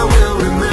I will remember.